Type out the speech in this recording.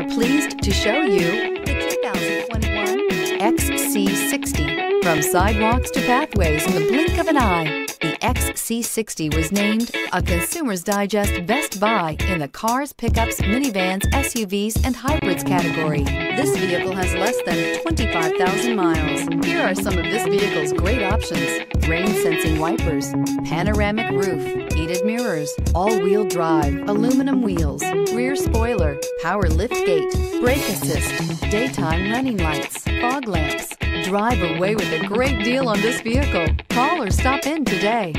are pleased to show you the 2021 XC60. From sidewalks to pathways in the blink of an eye, the XC60 was named a Consumer's Digest Best Buy in the cars, pickups, minivans, SUVs, and hybrids category. This vehicle has less than 25,000 miles. Here are some of this vehicle's great options. Rain sensing wipers, panoramic roof, heated mirrors, all-wheel drive, aluminum wheels, rear spoiler, power lift gate, brake assist, daytime running lights, fog lamps. Drive away with a great deal on this vehicle. Call or stop in today.